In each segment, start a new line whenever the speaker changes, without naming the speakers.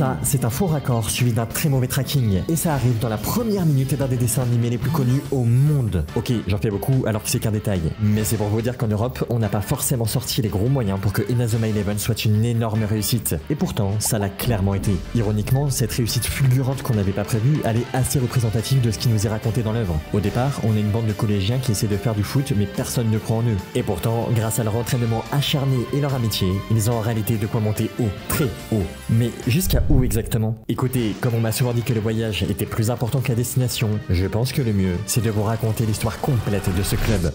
Ça, c'est un faux raccord suivi d'un très mauvais tracking. Et ça arrive dans la première minute d'un des dessins animés les plus connus au monde. Ok, j'en fais beaucoup alors que c'est qu'un détail. Mais c'est pour vous dire qu'en Europe, on n'a pas forcément sorti les gros moyens pour que Inazuma Eleven soit une énorme réussite. Et pourtant, ça l'a clairement été. Ironiquement, cette réussite fulgurante qu'on n'avait pas prévue, elle est assez représentative de ce qui nous est raconté dans l'œuvre. Au départ, on est une bande de collégiens qui essaient de faire du foot, mais personne ne croit en eux. Et pourtant, grâce à leur entraînement acharné et leur amitié, ils ont en réalité de quoi monter haut, très haut. Mais jusqu'à où exactement? Écoutez, comme on m'a souvent dit que le voyage était plus important que la destination, je pense que le mieux, c'est de vous raconter l'histoire complète de ce club.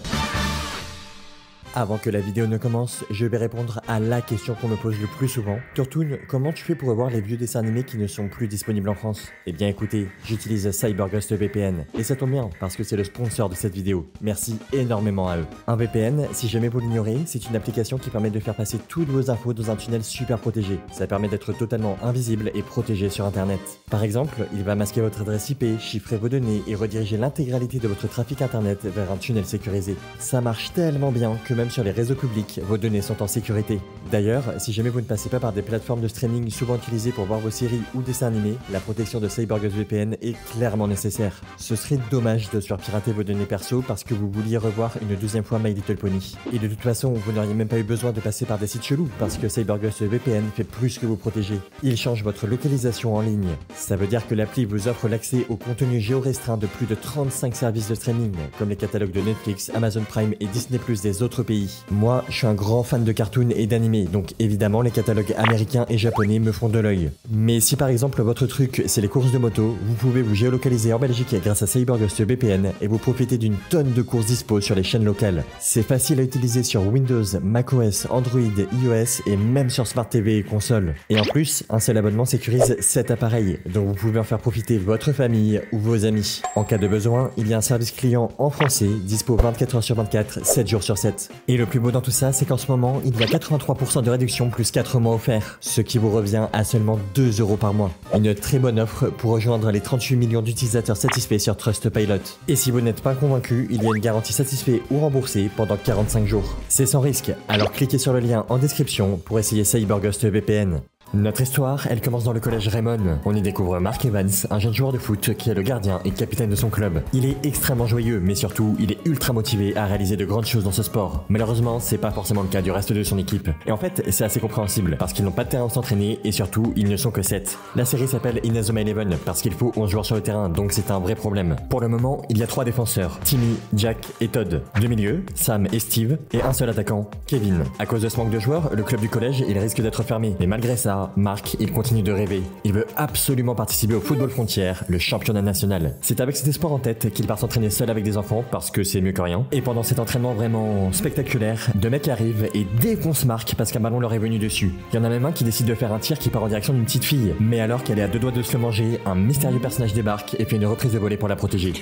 Avant que la vidéo ne commence, je vais répondre à la question qu'on me pose le plus souvent. Turtoon, comment tu fais pour revoir les vieux dessins animés qui ne sont plus disponibles en France? Eh bien écoutez, j'utilise CyberGhost VPN. Et ça tombe bien, parce que c'est le sponsor de cette vidéo. Merci énormément à eux. Un VPN, si jamais vous l'ignorez, c'est une application qui permet de faire passer toutes vos infos dans un tunnel super protégé. Ça permet d'être totalement invisible et protégé sur internet. Par exemple, il va masquer votre adresse IP, chiffrer vos données et rediriger l'intégralité de votre trafic internet vers un tunnel sécurisé. Ça marche tellement bien que même sur les réseaux publics, vos données sont en sécurité. D'ailleurs, si jamais vous ne passez pas par des plateformes de streaming souvent utilisées pour voir vos séries ou dessins animés, la protection de CyberGhost VPN est clairement nécessaire. Ce serait dommage de se faire pirater vos données perso parce que vous vouliez revoir une deuxième fois My Little Pony. Et de toute façon, vous n'auriez même pas eu besoin de passer par des sites chelous parce que CyberGhost VPN fait plus que vous protéger. Il change votre localisation en ligne. Ça veut dire que l'appli vous offre l'accès au contenu géorestreint de plus de 35 services de streaming, comme les catalogues de Netflix, Amazon Prime et Disney Plus des autres pays moi, je suis un grand fan de cartoons et d'animés, donc évidemment les catalogues américains et japonais me font de l'œil. Mais si par exemple votre truc c'est les courses de moto, vous pouvez vous géolocaliser en Belgique grâce à CyberGhost VPN et vous profiter d'une tonne de courses dispo sur les chaînes locales. C'est facile à utiliser sur Windows, macOS, Android, iOS et même sur Smart TV et console. Et en plus, un seul abonnement sécurise 7 appareils, donc vous pouvez en faire profiter votre famille ou vos amis. En cas de besoin, il y a un service client en français, dispo 24h sur 24, 7 jours sur 7. Et le plus beau dans tout ça, c'est qu'en ce moment, il y a 83% de réduction plus 4 mois offerts, ce qui vous revient à seulement 2 euros par mois. Une très bonne offre pour rejoindre les 38 millions d'utilisateurs satisfaits sur Trustpilot. Et si vous n'êtes pas convaincu, il y a une garantie satisfait ou remboursée pendant 45 jours. C'est sans risque, alors cliquez sur le lien en description pour essayer CyberGhost VPN. Notre histoire, elle commence dans le collège Raymond. On y découvre Mark Evans, un jeune joueur de foot qui est le gardien et capitaine de son club. Il est extrêmement joyeux, mais surtout, il est ultra motivé à réaliser de grandes choses dans ce sport. Malheureusement, c'est pas forcément le cas du reste de son équipe. Et en fait, c'est assez compréhensible, parce qu'ils n'ont pas de terrain où s'entraîner, et surtout, ils ne sont que 7. La série s'appelle Inazuma Eleven, parce qu'il faut 11 joueurs sur le terrain, donc c'est un vrai problème. Pour le moment, il y a trois défenseurs, Timmy, Jack et Todd. Deux milieux, Sam et Steve, et un seul attaquant, Kevin. À cause de ce manque de joueurs, le club du collège, il risque d'être fermé. Mais malgré ça, Marc, il continue de rêver. Il veut absolument participer au football frontière, le championnat national. C'est avec cet espoir en tête qu'il part s'entraîner seul avec des enfants parce que c'est mieux que rien. Et pendant cet entraînement vraiment spectaculaire, deux mecs arrivent et défoncent Marc parce qu'un ballon leur est venu dessus. Il y en a même un qui décide de faire un tir qui part en direction d'une petite fille. Mais alors qu'elle est à deux doigts de se le manger, un mystérieux personnage débarque et fait une reprise de volée pour la protéger.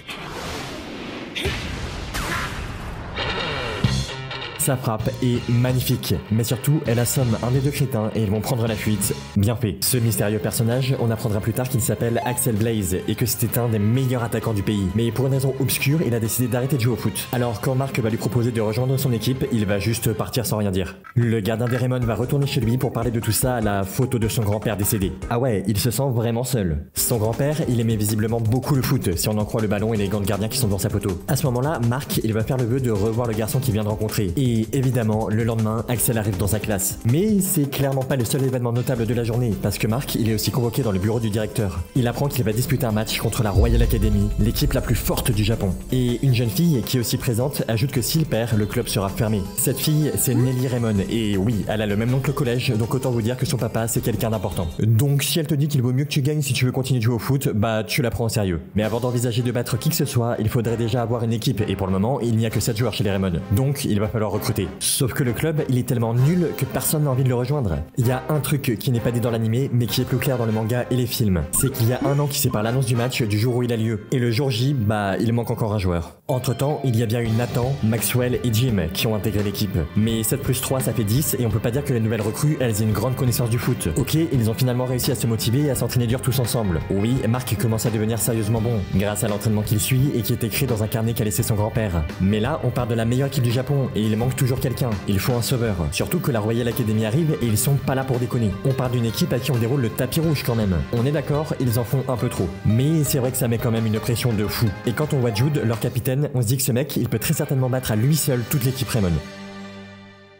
Sa frappe est magnifique, mais surtout, elle assomme un des deux crétins et ils vont prendre la fuite. Bien fait. Ce mystérieux personnage, on apprendra plus tard qu'il s'appelle Axel Blaze et que c'était un des meilleurs attaquants du pays. Mais pour une raison obscure, il a décidé d'arrêter de jouer au foot. Alors quand Marc va lui proposer de rejoindre son équipe, il va juste partir sans rien dire. Le gardien des Raymond va retourner chez lui pour parler de tout ça à la photo de son grand-père décédé. Ah ouais, il se sent vraiment seul. Son grand-père, il aimait visiblement beaucoup le foot, si on en croit le ballon et les gants de gardien qui sont dans sa photo. À ce moment-là, Marc, il va faire le vœu de revoir le garçon qu'il vient de rencontrer. Évidemment, le lendemain, Axel arrive dans sa classe. Mais c'est clairement pas le seul événement notable de la journée, parce que Marc, il est aussi convoqué dans le bureau du directeur. Il apprend qu'il va disputer un match contre la Royal Academy, l'équipe la plus forte du Japon. Et une jeune fille qui est aussi présente ajoute que s'il perd, le club sera fermé. Cette fille, c'est Nelly Raymond, et oui, elle a le même nom que le collège, donc autant vous dire que son papa, c'est quelqu'un d'important. Donc si elle te dit qu'il vaut mieux que tu gagnes si tu veux continuer de jouer au foot, bah tu la prends au sérieux. Mais avant d'envisager de battre qui que ce soit, il faudrait déjà avoir une équipe, et pour le moment, il n'y a que 7 joueurs chez les Raymond. Donc il va falloir Sauf que le club, il est tellement nul que personne n'a envie de le rejoindre. Il y a un truc qui n'est pas dit dans l'animé, mais qui est plus clair dans le manga et les films. C'est qu'il y a un an qui sépare l'annonce du match du jour où il a lieu. Et le jour J, bah, il manque encore un joueur. Entre temps, il y a bien eu Nathan, Maxwell et Jim qui ont intégré l'équipe. Mais 7 plus 3, ça fait 10, et on peut pas dire que les nouvelles recrues, elles aient une grande connaissance du foot. Ok, ils ont finalement réussi à se motiver et à s'entraîner dur tous ensemble. Oui, Marc commence à devenir sérieusement bon, grâce à l'entraînement qu'il suit et qui est écrit dans un carnet qu'a laissé son grand-père. Mais là, on parle de la meilleure équipe du Japon, et il manque toujours quelqu'un. Il faut un sauveur. Surtout que la Royal Academy arrive et ils sont pas là pour déconner. On parle d'une équipe à qui on déroule le tapis rouge quand même. On est d'accord, ils en font un peu trop. Mais c'est vrai que ça met quand même une pression de fou. Et quand on voit Jude, leur capitaine, on se dit que ce mec, il peut très certainement battre à lui seul toute l'équipe Raymond.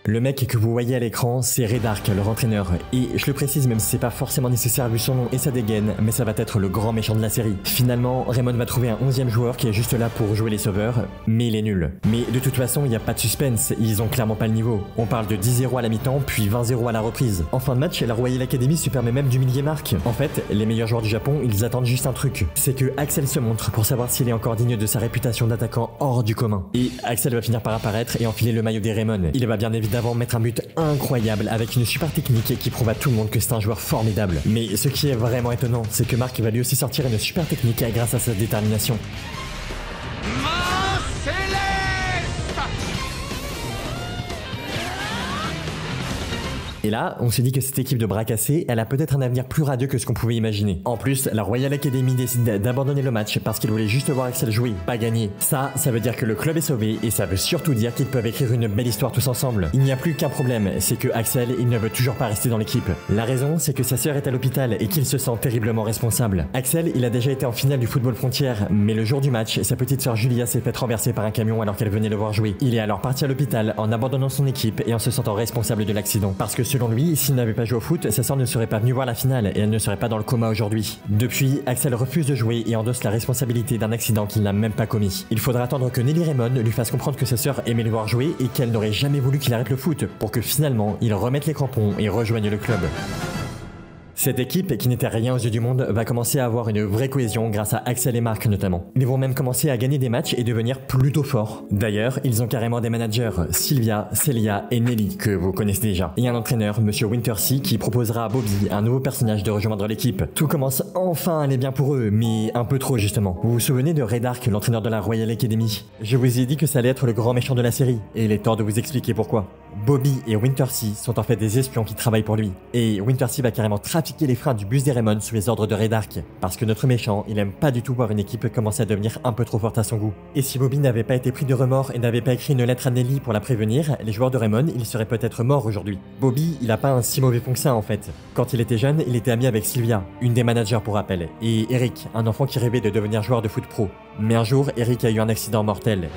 Le mec que vous voyez à l'écran, c'est Redark, leur entraîneur. Et je le précise, même si c'est pas forcément nécessaire vu son nom et sa dégaine, mais ça va être le grand méchant de la série. Finalement, Raymond va trouver un onzième joueur qui est juste là pour jouer les sauveurs, mais il est nul. Mais de toute façon, il n'y a pas de suspense, ils ont clairement pas le niveau. On parle de 10-0 à la mi-temps, puis 20-0 à la reprise. En fin de match, la Royal Academy se permet même d'humilier Marc. En fait, les meilleurs joueurs du Japon, ils attendent juste un truc. C'est que Axel se montre pour savoir s'il est encore digne de sa réputation d'attaquant hors du commun. Et Axel va finir par apparaître et enfiler le maillot des Raymond. Il va bien évidemment mettre un but incroyable avec une super technique qui prouve à tout le monde que c'est un joueur formidable. Mais ce qui est vraiment étonnant, c'est que Marc va lui aussi sortir une super technique grâce à sa détermination. Et là, on se dit que cette équipe de bras cassés, elle a peut-être un avenir plus radieux que ce qu'on pouvait imaginer. En plus, la Royal Academy décide d'abandonner le match parce qu'ils voulaient juste voir Axel jouer, pas gagner. Ça, ça veut dire que le club est sauvé et ça veut surtout dire qu'ils peuvent écrire une belle histoire tous ensemble. Il n'y a plus qu'un problème, c'est que Axel, il ne veut toujours pas rester dans l'équipe. La raison, c'est que sa sœur est à l'hôpital et qu'il se sent terriblement responsable. Axel, il a déjà été en finale du football frontière, mais le jour du match, sa petite sœur Julia s'est fait renverser par un camion alors qu'elle venait le voir jouer. Il est alors parti à l'hôpital en abandonnant son équipe et en se sentant responsable de l'accident. Parce que selon lui, s'il n'avait pas joué au foot, sa sœur ne serait pas venue voir la finale et elle ne serait pas dans le coma aujourd'hui. Depuis, Axel refuse de jouer et endosse la responsabilité d'un accident qu'il n'a même pas commis. Il faudra attendre que Nelly Raymond lui fasse comprendre que sa sœur aimait le voir jouer et qu'elle n'aurait jamais voulu qu'il arrête le foot pour que finalement il remette les crampons et rejoigne le club. Cette équipe, qui n'était rien aux yeux du monde, va commencer à avoir une vraie cohésion grâce à Axel et Marc notamment. Ils vont même commencer à gagner des matchs et devenir plutôt forts. D'ailleurs, ils ont carrément des managers, Sylvia, Celia et Nelly, que vous connaissez déjà. Et un entraîneur, Monsieur Wintersea, qui proposera à Bobby, un nouveau personnage, de rejoindre l'équipe. Tout commence enfin à aller bien pour eux, mais un peu trop justement. Vous vous souvenez de Redark, l'entraîneur de la Royal Academy? Je vous ai dit que ça allait être le grand méchant de la série, et il est temps de vous expliquer pourquoi. Bobby et Wintersea sont en fait des espions qui travaillent pour lui. Et Wintersea va carrément trafiquer les freins du bus des Raymond sous les ordres de Redark. Parce que notre méchant, il aime pas du tout voir une équipe commencer à devenir un peu trop forte à son goût. Et si Bobby n'avait pas été pris de remords et n'avait pas écrit une lettre à Nelly pour la prévenir, les joueurs de Raymond, ils seraient peut-être morts aujourd'hui. Bobby, il a pas un si mauvais fond en fait. Quand il était jeune, il était ami avec Sylvia, une des managers pour rappel, et Eric, un enfant qui rêvait de devenir joueur de foot pro. Mais un jour, Eric a eu un accident mortel.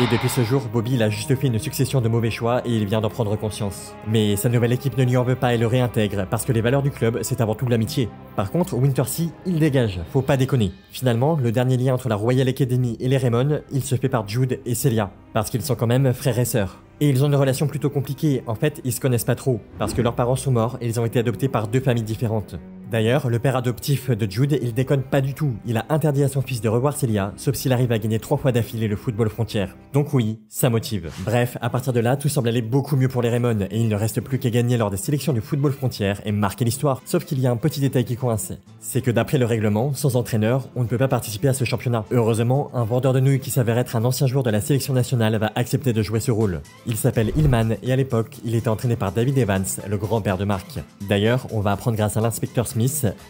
Et depuis ce jour, Bobby il a juste fait une succession de mauvais choix et il vient d'en prendre conscience. Mais sa nouvelle équipe ne lui en veut pas et le réintègre parce que les valeurs du club c'est avant tout l'amitié. Par contre, Wintersea, il dégage, faut pas déconner. Finalement, le dernier lien entre la Royal Academy et les Raymond, il se fait par Jude et Celia, parce qu'ils sont quand même frères et sœurs. Et ils ont une relation plutôt compliquée, en fait ils se connaissent pas trop, parce que leurs parents sont morts et ils ont été adoptés par deux familles différentes. D'ailleurs, le père adoptif de Jude, il déconne pas du tout. Il a interdit à son fils de revoir Celia, sauf s'il arrive à gagner trois fois d'affilée le football frontière. Donc oui, ça motive. Bref, à partir de là, tout semble aller beaucoup mieux pour les Raymond, et il ne reste plus qu'à gagner lors des sélections du football frontière et marquer l'histoire. Sauf qu'il y a un petit détail qui coince. C'est que d'après le règlement, sans entraîneur, on ne peut pas participer à ce championnat. Heureusement, un vendeur de nouilles qui s'avère être un ancien joueur de la sélection nationale va accepter de jouer ce rôle. Il s'appelle Ilman, et à l'époque, il était entraîné par David Evans, le grand-père de Mark. D'ailleurs, on va apprendre grâce à l'inspecteur Smith,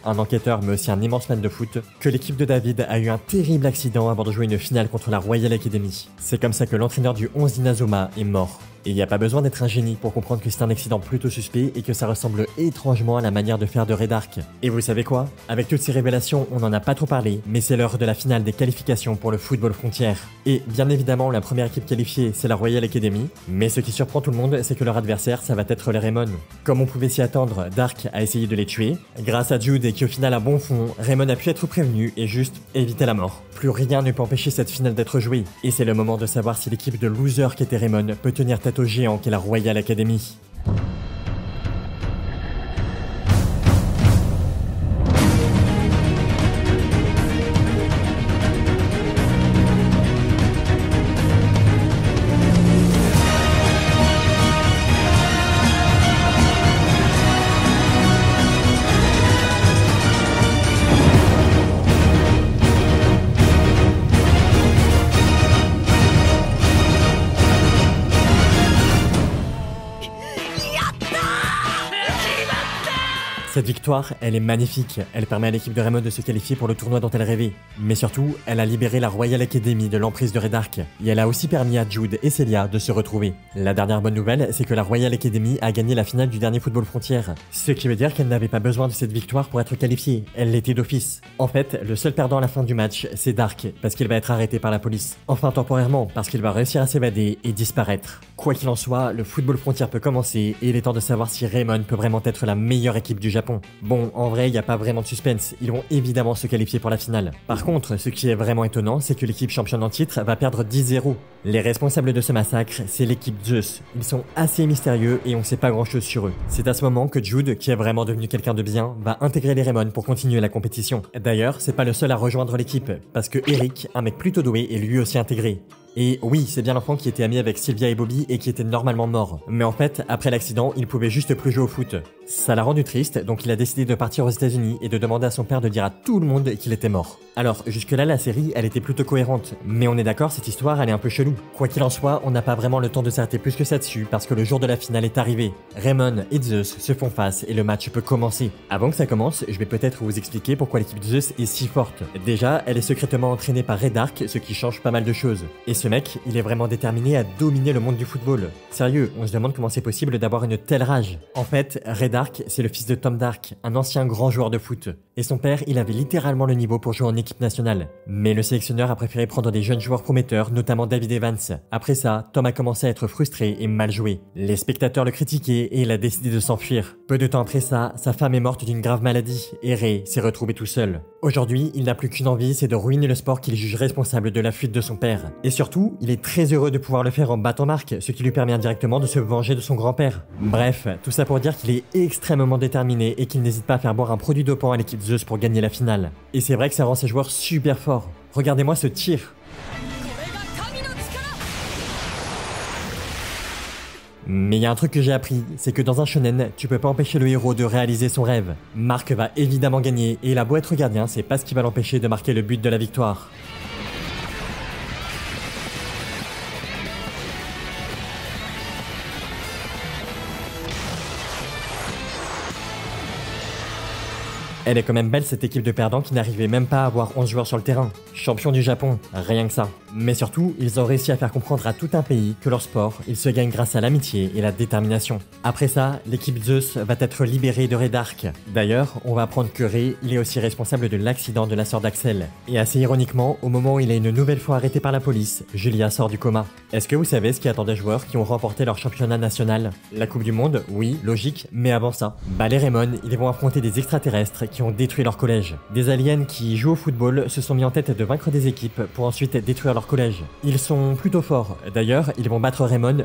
un enquêteur mais aussi un immense fan de foot, que l'équipe de David a eu un terrible accident avant de jouer une finale contre la Royal Academy. C'est comme ça que l'entraîneur du 11 d'Inazuma est mort. Il n'y a pas besoin d'être un génie pour comprendre que c'est un accident plutôt suspect et que ça ressemble étrangement à la manière de faire de Redark. Et vous savez quoi? Avec toutes ces révélations, on n'en a pas trop parlé, mais c'est l'heure de la finale des qualifications pour le football frontière. Et bien évidemment, la première équipe qualifiée, c'est la Royal Academy, mais ce qui surprend tout le monde, c'est que leur adversaire, ça va être les Raymond. Comme on pouvait s'y attendre, Dark a essayé de les tuer. Grâce à Jude et qui au final a bon fond, Raymond a pu être prévenu et juste éviter la mort. Plus rien ne peut empêcher cette finale d'être jouée, et c'est le moment de savoir si l'équipe de losers qu'était Raymond peut tenir tête au géant qu'est la Royal Academy. Victoire, elle est magnifique. Elle permet à l'équipe de Raymond de se qualifier pour le tournoi dont elle rêvait. Mais surtout, elle a libéré la Royal Academy de l'emprise de Redark. Et elle a aussi permis à Jude et Celia de se retrouver. La dernière bonne nouvelle, c'est que la Royal Academy a gagné la finale du dernier football frontière. Ce qui veut dire qu'elle n'avait pas besoin de cette victoire pour être qualifiée. Elle l'était d'office. En fait, le seul perdant à la fin du match, c'est Dark, parce qu'il va être arrêté par la police. Enfin temporairement, parce qu'il va réussir à s'évader et disparaître. Quoi qu'il en soit, le football frontière peut commencer et il est temps de savoir si Raymond peut vraiment être la meilleure équipe du Japon Bon, en vrai, il n'y a pas vraiment de suspense, ils vont évidemment se qualifier pour la finale. Par contre, ce qui est vraiment étonnant, c'est que l'équipe championne en titre va perdre 10-0. Les responsables de ce massacre, c'est l'équipe Zeus. Ils sont assez mystérieux et on sait pas grand chose sur eux. C'est à ce moment que Jude, qui est vraiment devenu quelqu'un de bien, va intégrer les Raymond pour continuer la compétition. D'ailleurs, c'est pas le seul à rejoindre l'équipe, parce que Eric, un mec plutôt doué, est lui aussi intégré. Et oui, c'est bien l'enfant qui était ami avec Sylvia et Bobby et qui était normalement mort. Mais en fait, après l'accident, il pouvait juste plus jouer au foot. Ça l'a rendu triste, donc il a décidé de partir aux États-Unis et de demander à son père de dire à tout le monde qu'il était mort. Alors, jusque-là, la série, elle était plutôt cohérente. Mais on est d'accord, cette histoire, elle est un peu chelou. Quoi qu'il en soit, on n'a pas vraiment le temps de s'arrêter plus que ça dessus parce que le jour de la finale est arrivé. Raymond et Zeus se font face et le match peut commencer. Avant que ça commence, je vais peut-être vous expliquer pourquoi l'équipe de Zeus est si forte. Déjà, elle est secrètement entraînée par Red Ark, ce qui change pas mal de choses. Et ce mec, il est vraiment déterminé à dominer le monde du football. Sérieux, on se demande comment c'est possible d'avoir une telle rage. En fait, Red Ark, c'est le fils de Tom Dark, un ancien grand joueur de foot. Et son père, il avait littéralement le niveau pour jouer en équipe nationale. Mais le sélectionneur a préféré prendre des jeunes joueurs prometteurs, notamment David Evans. Après ça, Tom a commencé à être frustré et mal joué. Les spectateurs le critiquaient et il a décidé de s'enfuir. Peu de temps après ça, sa femme est morte d'une grave maladie et Ray s'est retrouvé tout seul. Aujourd'hui, il n'a plus qu'une envie, c'est de ruiner le sport qu'il juge responsable de la fuite de son père. Et surtout, il est très heureux de pouvoir le faire en battant Marc, ce qui lui permet indirectement de se venger de son grand-père. Bref, tout ça pour dire qu'il est extrêmement déterminé et qu'il n'hésite pas à faire boire un produit dopant à l'équipe Zeus pour gagner la finale. Et c'est vrai que ça rend ses joueurs super forts. Regardez-moi ce tir. Mais il y a un truc que j'ai appris, c'est que dans un shonen, tu peux pas empêcher le héros de réaliser son rêve. Marc va évidemment gagner, et il a beau être gardien, c'est pas ce qui va l'empêcher de marquer le but de la victoire. Elle est quand même belle cette équipe de perdants qui n'arrivait même pas à avoir 11 joueurs sur le terrain. Champion du Japon, rien que ça. Mais surtout, ils ont réussi à faire comprendre à tout un pays que leur sport, il se gagne grâce à l'amitié et la détermination. Après ça, l'équipe Zeus va être libérée de Ray Dark. D'ailleurs, on va apprendre que Ray, il est aussi responsable de l'accident de la sœur d'Axel. Et assez ironiquement, au moment où il est une nouvelle fois arrêté par la police, Julia sort du coma. Est-ce que vous savez ce qui attend des joueurs qui ont remporté leur championnat national? La Coupe du Monde, oui, logique, mais avant ça, bah les Raymond, ils vont affronter des extraterrestres qui ont détruit leur collège. Des aliens qui jouent au football se sont mis en tête de vaincre des équipes pour ensuite détruire leur collège. Ils sont plutôt forts. D'ailleurs, ils vont battre Raymond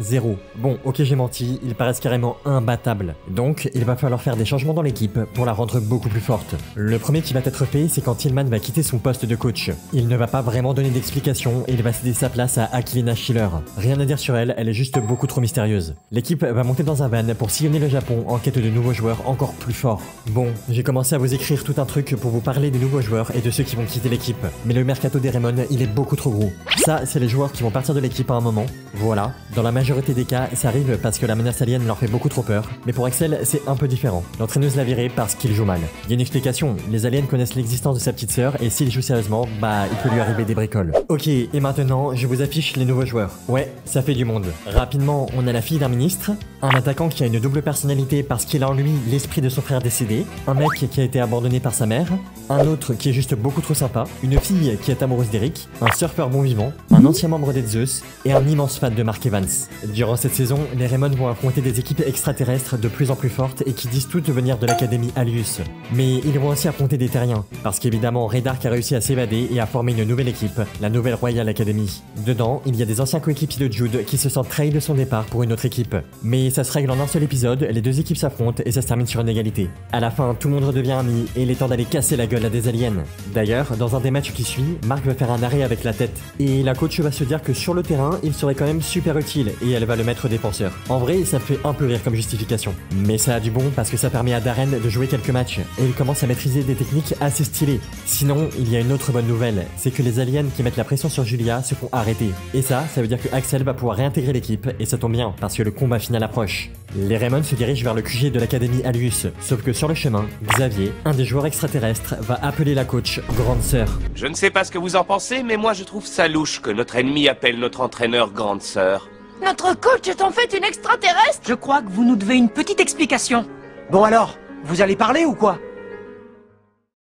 20-0. Bon, ok j'ai menti, ils paraissent carrément imbattables. Donc, il va falloir faire des changements dans l'équipe pour la rendre beaucoup plus forte. Le premier qui va être fait, c'est quand Tillman va quitter son poste de coach. Il ne va pas vraiment donner d'explication et il va céder sa place à Akilina Schiller. Rien à dire sur elle, elle est juste beaucoup trop mystérieuse. L'équipe va monter dans un van pour sillonner le Japon en quête de nouveaux joueurs encore plus forts. Bon, j'ai commencé à vous écrire tout un truc pour vous parler des nouveaux joueurs et de ceux qui vont quitter l'équipe. Mais le mercato des Raymond, il est beaucoup trop gros. Ça, c'est les joueurs qui vont partir de l'équipe à un moment. Voilà. Dans la majorité des cas, ça arrive parce que la menace alien leur fait beaucoup trop peur. Mais pour Axel, c'est un peu différent. L'entraîneuse l'a viré parce qu'il joue mal. Il y a une explication. Les aliens connaissent l'existence de sa petite sœur et s'il joue sérieusement, bah, il peut lui arriver des bricoles. Ok, et maintenant, je vous affiche les nouveaux joueurs. Ouais, ça fait du monde. Rapidement, on a la fille d'un ministre, un attaquant qui a une double personnalité parce qu'il a en lui l'esprit de son frère décédé, un mec qui a été abandonné par sa mère, un autre qui est juste beaucoup trop sympa, une fille qui est amoureuse d'Eric, un surfeur bon vivant, un ancien membre des Zeus et un immense fan de Mark Evans. Durant cette saison, les Raymond vont affronter des équipes extraterrestres de plus en plus fortes et qui disent toutes venir de l'académie Alius. Mais ils vont aussi affronter des terriens, parce qu'évidemment Dark a réussi à s'évader et à former une nouvelle équipe, la Nouvelle Royal Academy. Dedans, il y a des anciens coéquipiers de Jude qui se sentent trahis de son départ pour une autre équipe. Mais ça se règle en un seul épisode, les deux équipes s'affrontent et ça se termine sur une égalité. À la fin, tout le monde redevient ami et il est temps d'aller casser la gueule à des aliens. D'ailleurs, dans un des matchs qui suit, Mark va faire un arrêt avec la tête. Et la coach va se dire que sur le terrain, il serait quand même super utile et elle va le mettre défenseur. En vrai, ça me fait un peu rire comme justification. Mais ça a du bon parce que ça permet à Darren de jouer quelques matchs et il commence à maîtriser des techniques assez stylées. Sinon, il y a une autre bonne nouvelle, c'est que les aliens qui mettent la pression sur Julia se font arrêter. Et ça, ça veut dire que Axel va pouvoir réintégrer l'équipe et ça tombe bien parce que le combat final approche. Les Raymond se dirigent vers le QG de l'académie Alius, sauf que sur le chemin, Xavier, un des joueurs extraterrestres, va appeler la coach Grande Sœur.
Je ne sais pas ce que vous en pensez, mais moi je trouve ça louche que notre ennemi appelle notre entraîneur Grande Sœur.
Notre coach est en fait une extraterrestre
Je crois que vous nous devez une petite explication. Bon alors, vous allez parler ou quoi?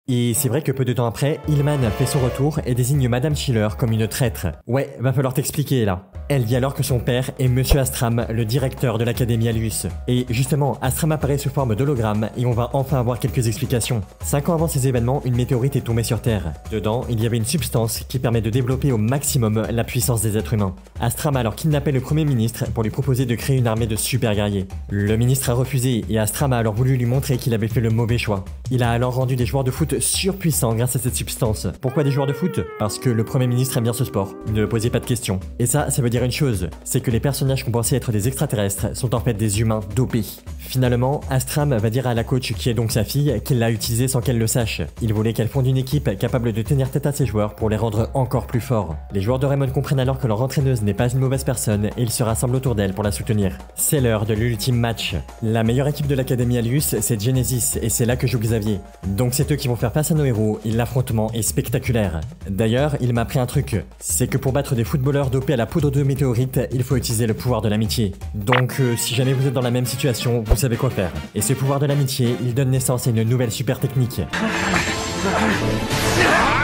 Et c'est vrai que peu de temps après, Hillman fait son retour et désigne Madame Schiller comme une traître. Ouais, va falloir t'expliquer là. Elle dit alors que son père est Monsieur Astram, le directeur de l'Académie Alius. Et justement, Astram apparaît sous forme d'hologramme et on va enfin avoir quelques explications. Cinq ans avant ces événements, une météorite est tombée sur Terre. Dedans, il y avait une substance qui permet de développer au maximum la puissance des êtres humains. Astram a alors kidnappé le Premier ministre pour lui proposer de créer une armée de super guerriers. Le ministre a refusé et Astram a alors voulu lui montrer qu'il avait fait le mauvais choix. Il a alors rendu des joueurs de foot surpuissants grâce à cette substance. Pourquoi des joueurs de foot? Parce que le Premier ministre aime bien ce sport. Ne posez pas de questions. Et ça, ça veut dire une chose, c'est que les personnages qu'on pensait être des extraterrestres sont en fait des humains dopés. Finalement, Astram va dire à la coach, qui est donc sa fille, qu'il l'a utilisée sans qu'elle le sache. Il voulait qu'elle fonde une équipe capable de tenir tête à ses joueurs pour les rendre encore plus forts. Les joueurs de Raymond comprennent alors que leur entraîneuse n'est pas une mauvaise personne et ils se rassemblent autour d'elle pour la soutenir. C'est l'heure de l'ultime match. La meilleure équipe de l'Académie Alius, c'est Genesis et c'est là que joue Xavier. Donc c'est eux qui vont faire face à nos héros l'affrontement est spectaculaire. D'ailleurs, il m'a appris un truc, c'est que pour battre des footballeurs dopés à la poudre de météorite, il faut utiliser le pouvoir de l'amitié. Donc euh, si jamais vous êtes dans la même situation, vous savez quoi faire. Et ce pouvoir de l'amitié, il donne naissance à une nouvelle super technique.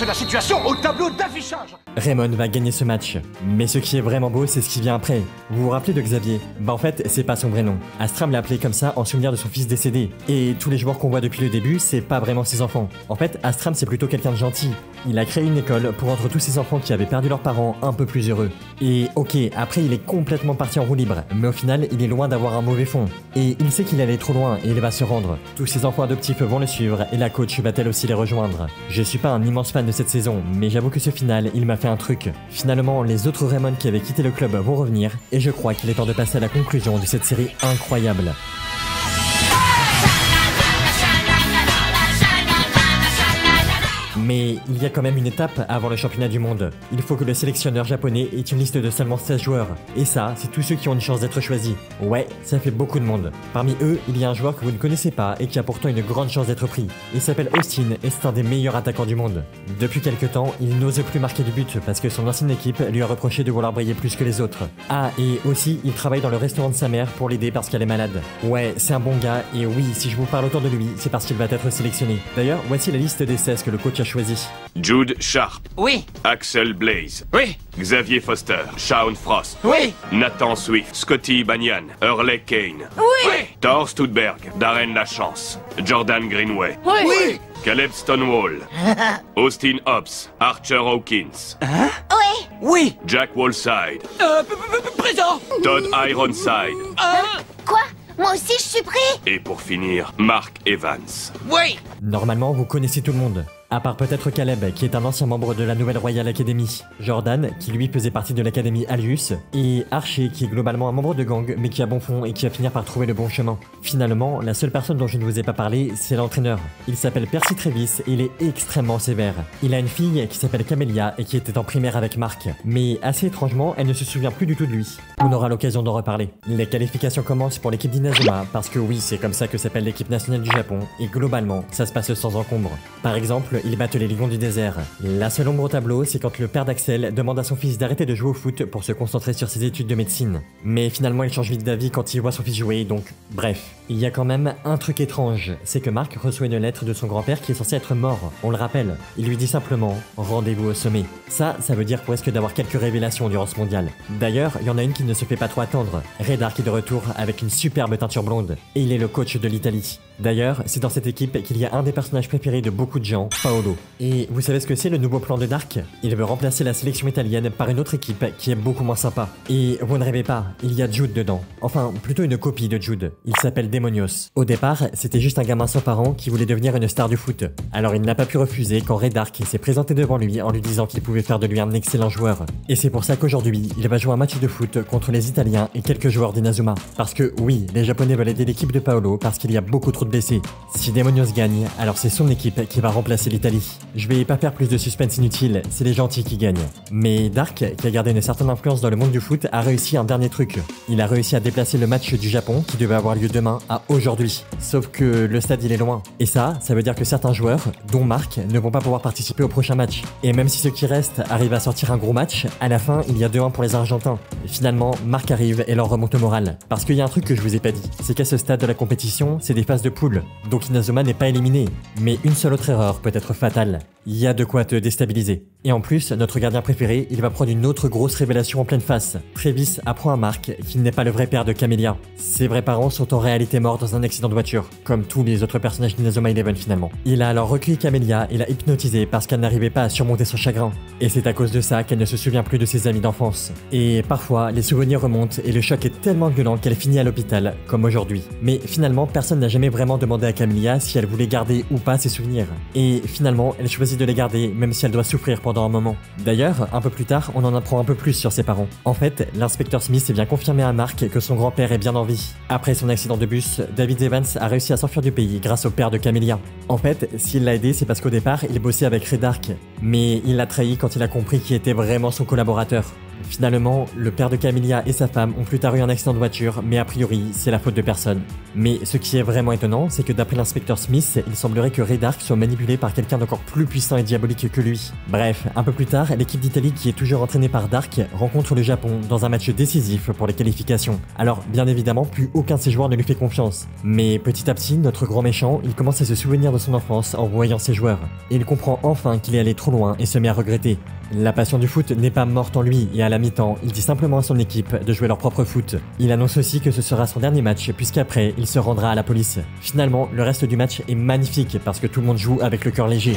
La situation au tableau d'affichage
Raymond va gagner ce match. Mais ce qui est vraiment beau, c'est ce qui vient après. Vous vous rappelez de Xavier? Bah en fait, c'est pas son vrai nom. Astram l'a appelé comme ça en souvenir de son fils décédé. Et tous les joueurs qu'on voit depuis le début, c'est pas vraiment ses enfants. En fait, Astram c'est plutôt quelqu'un de gentil. Il a créé une école pour rendre tous ses enfants qui avaient perdu leurs parents un peu plus heureux. Et ok, après il est complètement parti en roue libre, mais au final il est loin d'avoir un mauvais fond. Et il sait qu'il allait trop loin et il va se rendre. Tous ses enfants adoptifs vont le suivre et la coach va-t-elle aussi les rejoindre? Je suis pas un immense fan de cette saison, mais j'avoue que ce final, il m'a fait un truc. Finalement, les autres Raymond qui avaient quitté le club vont revenir, et je crois qu'il est temps de passer à la conclusion de cette série incroyable. Mais il y a quand même une étape avant le championnat du monde. Il faut que le sélectionneur japonais ait une liste de seulement 16 joueurs. Et ça, c'est tous ceux qui ont une chance d'être choisis. Ouais, ça fait beaucoup de monde. Parmi eux, il y a un joueur que vous ne connaissez pas et qui a pourtant une grande chance d'être pris. Il s'appelle Austin et c'est un des meilleurs attaquants du monde. Depuis quelques temps, il n'ose plus marquer du but parce que son ancienne équipe lui a reproché de vouloir briller plus que les autres. Ah, et aussi, il travaille dans le restaurant de sa mère pour l'aider parce qu'elle est malade. Ouais, c'est un bon gars et oui, si je vous parle autant de lui, c'est parce qu'il va être sélectionné. D'ailleurs, voici la liste des 16 que le coach a choisi.
Jude Sharp,
Oui,
Axel Blaze,
oui,
Xavier Foster, Shaun Frost,
oui,
Nathan Swift, Scotty Banyan, Hurley Kane,
Oui.
Thor Studberg, Darren Lachance, Jordan Greenway,
Oui.
Caleb Stonewall, Austin Hobbs, Archer Hawkins,
Oui.
Oui.
Jack Wallside,
Euh, présent.
Todd Ironside,
Quoi? Moi aussi je suis pris
et pour finir, Mark Evans.
Oui.
Normalement, vous connaissez tout le monde. À part peut-être Caleb, qui est un ancien membre de la Nouvelle Royal Academy. Jordan, qui lui faisait partie de l'Académie Alius. Et Archie, qui est globalement un membre de gang, mais qui a bon fond et qui va finir par trouver le bon chemin. Finalement, la seule personne dont je ne vous ai pas parlé, c'est l'entraîneur. Il s'appelle Percy Travis et il est extrêmement sévère. Il a une fille qui s'appelle Camélia et qui était en primaire avec Marc. Mais assez étrangement, elle ne se souvient plus du tout de lui. On aura l'occasion d'en reparler. Les qualifications commencent pour l'équipe d'Inazuma, parce que oui, c'est comme ça que s'appelle l'équipe nationale du Japon, et globalement, ça se passe sans encombre. Par exemple, ils battent les Lions du désert. La seule ombre au tableau, c'est quand le père d'Axel demande à son fils d'arrêter de jouer au foot pour se concentrer sur ses études de médecine. Mais finalement, il change vite d'avis quand il voit son fils jouer, donc bref. Il y a quand même un truc étrange, c'est que Marc reçoit une lettre de son grand-père qui est censé être mort, on le rappelle. Il lui dit simplement rendez-vous au sommet. Ça, ça veut dire presque d'avoir quelques révélations durant ce mondial. D'ailleurs, il y en a une qui ne se fait pas trop attendre. Redar qui est de retour avec une superbe teinture blonde. Et il est le coach de l'Italie. D'ailleurs, c'est dans cette équipe qu'il y a un des personnages préférés de beaucoup de gens, Paolo. Et vous savez ce que c'est le nouveau plan de Dark? Il veut remplacer la sélection italienne par une autre équipe qui est beaucoup moins sympa. Et vous ne rêvez pas, il y a Jude dedans. Enfin, plutôt une copie de Jude. Il s'appelle Demonios. Au départ, c'était juste un gamin sans parents qui voulait devenir une star du foot. Alors il n'a pas pu refuser quand Red Dark s'est présenté devant lui en lui disant qu'il pouvait faire de lui un excellent joueur. Et c'est pour ça qu'aujourd'hui, il va jouer un match de foot contre les Italiens et quelques joueurs d'Inazuma. Parce que oui, les Japonais veulent aider l'équipe de Paolo parce qu'il y a beaucoup trop de blessés. Si Demonios gagne, alors c'est son équipe qui va remplacer l'Italie. Je vais pas faire plus de suspense inutile, c'est les gentils qui gagnent. Mais Dark, qui a gardé une certaine influence dans le monde du foot, a réussi un dernier truc. Il a réussi à déplacer le match du Japon qui devait avoir lieu demain à aujourd'hui. Sauf que le stade il est loin. Et ça, ça veut dire que certains joueurs, dont Marc, ne vont pas pouvoir participer au prochain match. Et même si ceux qui restent arrivent à sortir un gros match, à la fin il y a 2-1 pour les Argentins. Finalement, Marc arrive et leur remonte le moral. Parce qu'il y a un truc que je vous ai pas dit, c'est qu'à ce stade de la compétition, c'est des phases de poule. Donc Inazuma n'est pas éliminé. Mais une seule autre erreur peut être fatale. Il y a de quoi te déstabiliser. Et en plus, notre gardien préféré, il va prendre une autre grosse révélation en pleine face. Travis apprend à Marc qu'il n'est pas le vrai père de Camélia. Ses vrais parents sont en réalité morts dans un accident de voiture, comme tous les autres personnages d'Inazuma Eleven finalement. Il a alors recueilli Camélia et l'a hypnotisée parce qu'elle n'arrivait pas à surmonter son chagrin. Et c'est à cause de ça qu'elle ne se souvient plus de ses amis d'enfance. Et parfois, les souvenirs remontent et le choc est tellement violent qu'elle finit à l'hôpital, comme aujourd'hui. Mais finalement, personne n'a jamais vraiment demandé à Camélia si elle voulait garder ou pas ses souvenirs. Et finalement, elle choisit de les garder, même si elle doit souffrir pendant un moment. D'ailleurs, un peu plus tard, on en apprend un peu plus sur ses parents. En fait, l'inspecteur Smith vient confirmer à Mark que son grand-père est bien en vie. Après son accident de bus, David Evans a réussi à s'enfuir du pays grâce au père de Camélia. En fait, s'il l'a aidé, c'est parce qu'au départ, il bossait avec Red Dark, mais il l'a trahi quand il a compris qui était vraiment son collaborateur. Finalement, le père de Camélia et sa femme ont plus tard eu un accident de voiture, mais a priori, c'est la faute de personne. Mais ce qui est vraiment étonnant, c'est que d'après l'inspecteur Smith, il semblerait que Ray Dark soit manipulé par quelqu'un d'encore plus puissant et diabolique que lui. Bref, un peu plus tard, l'équipe d'Italie qui est toujours entraînée par Dark rencontre le Japon dans un match décisif pour les qualifications. Alors, bien évidemment, plus aucun de ses joueurs ne lui fait confiance. Mais petit à petit, notre grand méchant, il commence à se souvenir de son enfance en voyant ses joueurs. il comprend enfin qu'il est allé trop loin et se met à regretter. La passion du foot n'est pas morte en lui et à la mi-temps, il dit simplement à son équipe de jouer leur propre foot. Il annonce aussi que ce sera son dernier match puisqu'après, il se rendra à la police. Finalement, le reste du match est magnifique parce que tout le monde joue avec le cœur léger.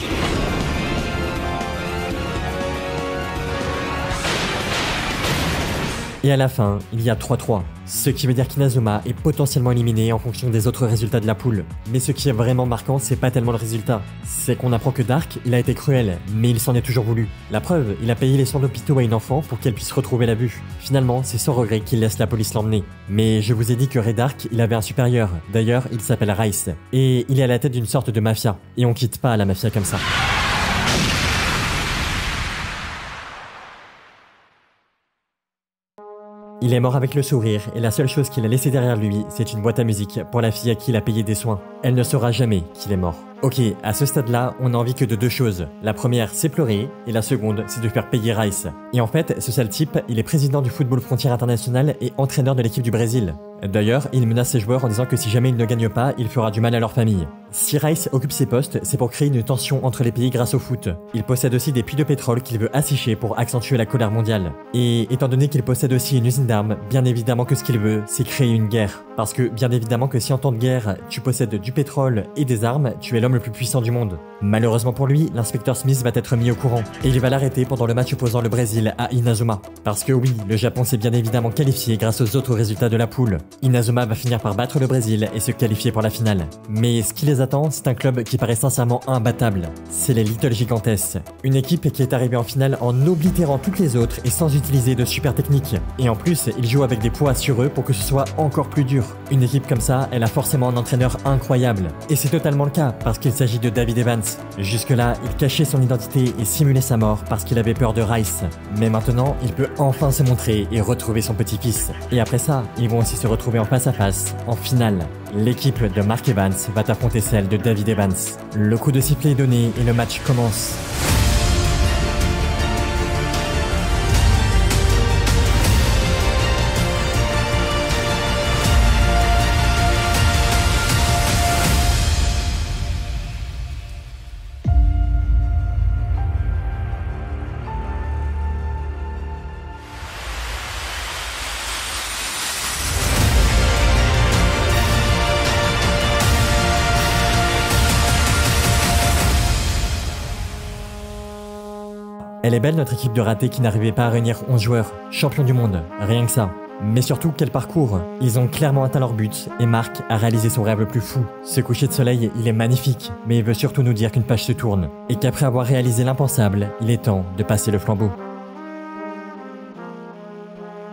Et à la fin, il y a 3-3. Ce qui veut dire qu'Inazuma est potentiellement éliminé en fonction des autres résultats de la poule. Mais ce qui est vraiment marquant, c'est pas tellement le résultat. C'est qu'on apprend que Dark, il a été cruel, mais il s'en est toujours voulu. La preuve, il a payé les soins d'hôpitaux à une enfant pour qu'elle puisse retrouver la vue. Finalement, c'est sans regret qu'il laisse la police l'emmener. Mais je vous ai dit que Red Dark, il avait un supérieur. D'ailleurs, il s'appelle Rice. Et il est à la tête d'une sorte de mafia. Et on quitte pas la mafia comme ça. Il est mort avec le sourire et la seule chose qu'il a laissé derrière lui, c'est une boîte à musique pour la fille à qui il a payé des soins. Elle ne saura jamais qu'il est mort. Ok, à ce stade-là, on n'a envie que de deux choses. La première, c'est pleurer, et la seconde, c'est de faire payer Rice. Et en fait, ce sale type, il est président du Football Frontière International et entraîneur de l'équipe du Brésil. D'ailleurs, il menace ses joueurs en disant que si jamais il ne gagne pas, il fera du mal à leur famille. Si Rice occupe ses postes, c'est pour créer une tension entre les pays grâce au foot. Il possède aussi des puits de pétrole qu'il veut assécher pour accentuer la colère mondiale. Et étant donné qu'il possède aussi une usine d'armes, bien évidemment que ce qu'il veut, c'est créer une guerre. Parce que bien évidemment que si en temps de guerre, tu possèdes du pétrole et des armes, tu es le plus puissant du monde. Malheureusement pour lui, l'inspecteur Smith va être mis au courant, et il va l'arrêter pendant le match opposant le Brésil à Inazuma. Parce que oui, le Japon s'est bien évidemment qualifié grâce aux autres résultats de la poule. Inazuma va finir par battre le Brésil et se qualifier pour la finale. Mais ce qui les attend, c'est un club qui paraît sincèrement imbattable. C'est les Little Gigantes. Une équipe qui est arrivée en finale en oblitérant toutes les autres et sans utiliser de super techniques. Et en plus, ils jouent avec des poids sur eux pour que ce soit encore plus dur. Une équipe comme ça, elle a forcément un entraîneur incroyable. Et c'est totalement le cas, parce qu'il s'agit de David Evans. Jusque-là, il cachait son identité et simulait sa mort parce qu'il avait peur de Rice. Mais maintenant, il peut enfin se montrer et retrouver son petit-fils. Et après ça, ils vont aussi se retrouver en face à face, en finale. L'équipe de Mark Evans va affronter celle de David Evans. Le coup de sifflet est donné et le match commence. Elle est belle notre équipe de ratés qui n'arrivait pas à réunir 11 joueurs, champions du monde, rien que ça. Mais surtout, quel parcours Ils ont clairement atteint leur but et Marc a réalisé son rêve le plus fou. Ce coucher de soleil, il est magnifique, mais il veut surtout nous dire qu'une page se tourne et qu'après avoir réalisé l'impensable, il est temps de passer le flambeau.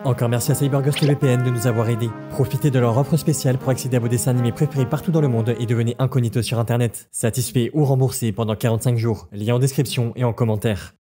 Encore merci à CyberGhost VPN de nous avoir aidés. Profitez de leur offre spéciale pour accéder à vos dessins animés préférés partout dans le monde et devenez incognito sur internet. Satisfait ou remboursé pendant 45 jours. Lien en description et en commentaire.